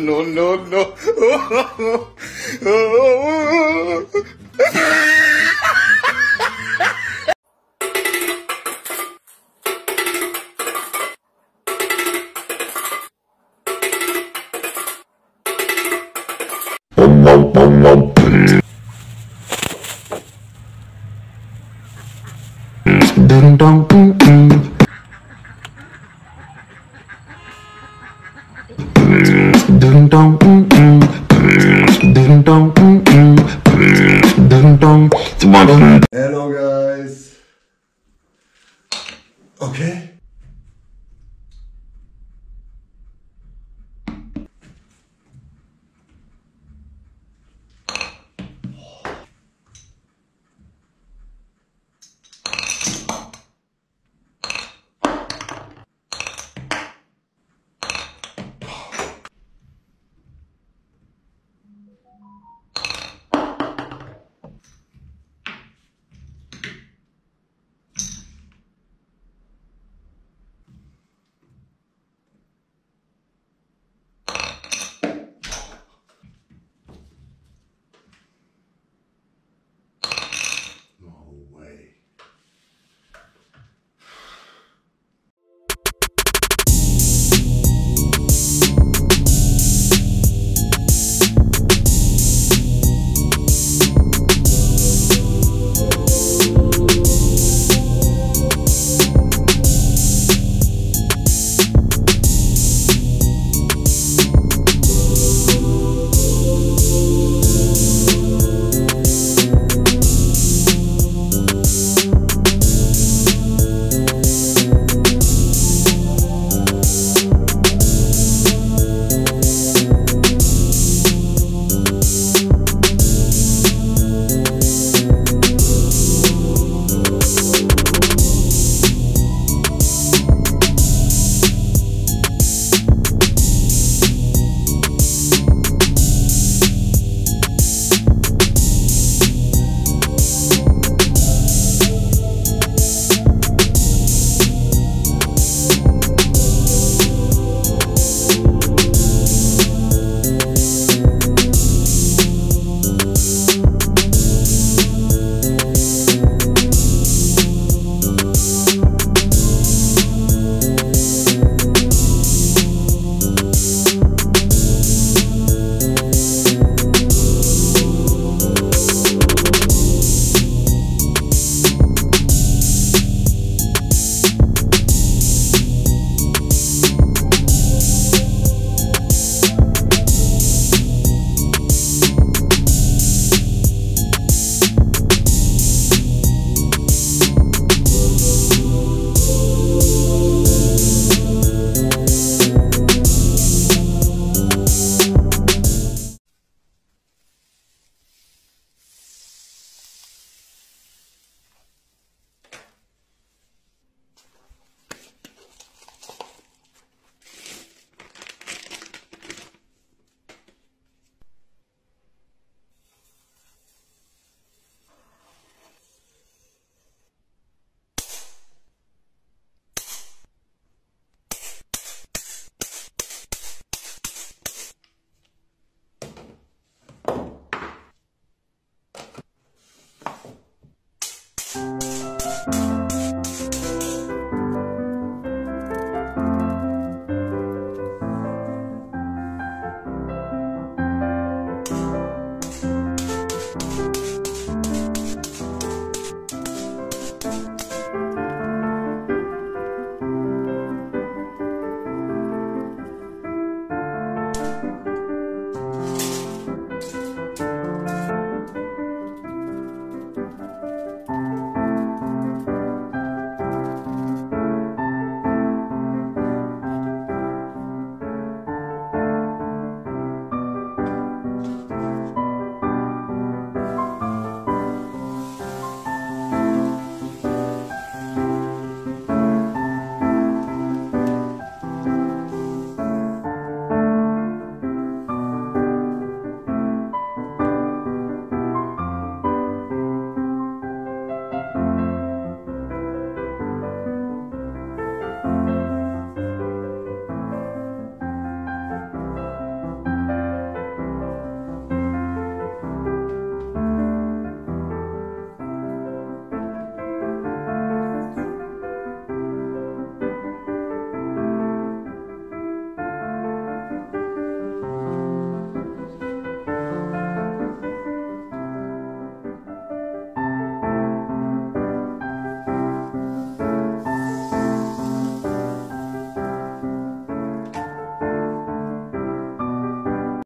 no, no, no, no. Ding dong, mm. Ding Okay.